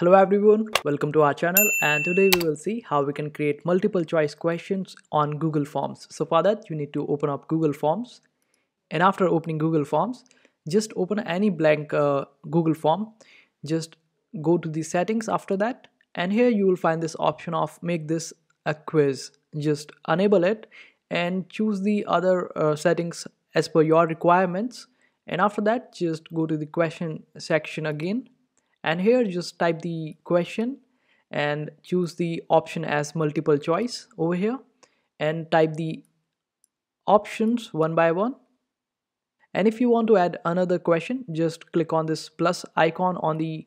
Hello everyone, welcome to our channel. And today we will see how we can create multiple choice questions on Google Forms. So for that you need to open up Google Forms. And after opening Google Forms just open any blank uh, Google form. Just go to the settings after that. And here you will find this option of make this a quiz. Just enable it and choose the other uh, settings as per your requirements. And after that just go to the question section again and here just type the question and choose the option as multiple choice over here. And type the options one by one. And if you want to add another question just click on this plus icon on the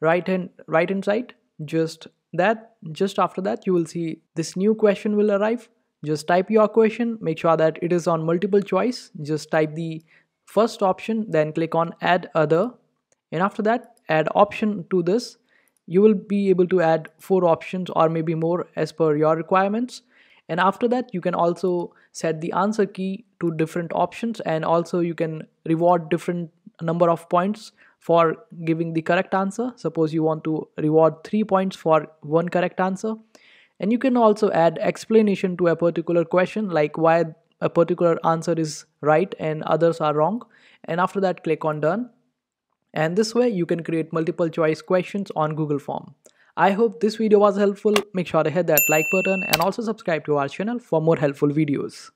right hand right hand side. Just that just after that you will see this new question will arrive. Just type your question. Make sure that it is on multiple choice. Just type the first option then click on add other. And after that add option to this. You will be able to add four options or maybe more as per your requirements. And after that you can also set the answer key to different options and also you can reward different number of points for giving the correct answer. Suppose you want to reward three points for one correct answer. And you can also add explanation to a particular question like why a particular answer is right and others are wrong. And after that click on done and this way you can create multiple choice questions on Google Form. I hope this video was helpful. Make sure to hit that like button and also subscribe to our channel for more helpful videos.